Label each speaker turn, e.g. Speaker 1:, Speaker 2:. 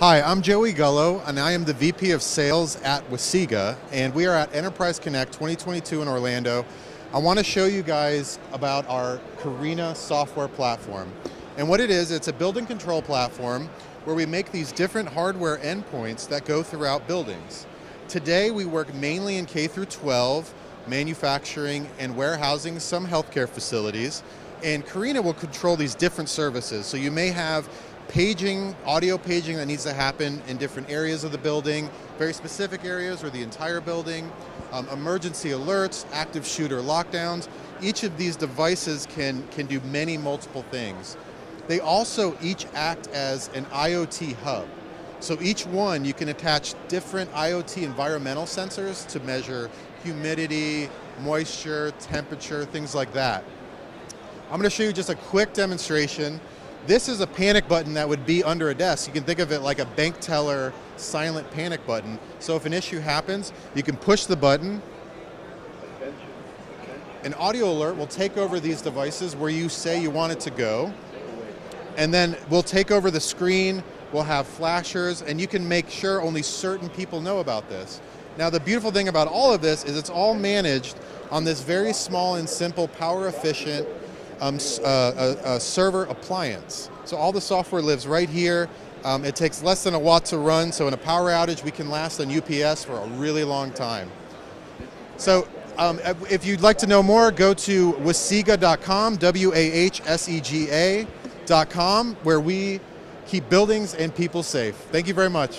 Speaker 1: Hi, I'm Joey Gullo, and I am the VP of Sales at Wahsega, and we are at Enterprise Connect 2022 in Orlando. I want to show you guys about our Carina software platform. And what it is, it's a building control platform where we make these different hardware endpoints that go throughout buildings. Today we work mainly in K through 12, manufacturing and warehousing, some healthcare facilities, and Carina will control these different services. So you may have paging, audio paging that needs to happen in different areas of the building, very specific areas or the entire building, um, emergency alerts, active shooter lockdowns. Each of these devices can, can do many multiple things. They also each act as an IoT hub. So each one you can attach different IoT environmental sensors to measure humidity, moisture, temperature, things like that. I'm going to show you just a quick demonstration this is a panic button that would be under a desk. You can think of it like a bank teller silent panic button. So if an issue happens, you can push the button. An audio alert will take over these devices where you say you want it to go. And then we'll take over the screen, we'll have flashers, and you can make sure only certain people know about this. Now the beautiful thing about all of this is it's all managed on this very small and simple, power efficient um, uh, a, a, server appliance. So all the software lives right here. Um, it takes less than a watt to run, so in a power outage we can last on UPS for a really long time. So um, if you'd like to know more, go to wahsega.com, W-A-H-S-E-G-A.com, where we keep buildings and people safe. Thank you very much.